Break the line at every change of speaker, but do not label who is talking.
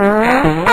Huh?